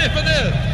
ready for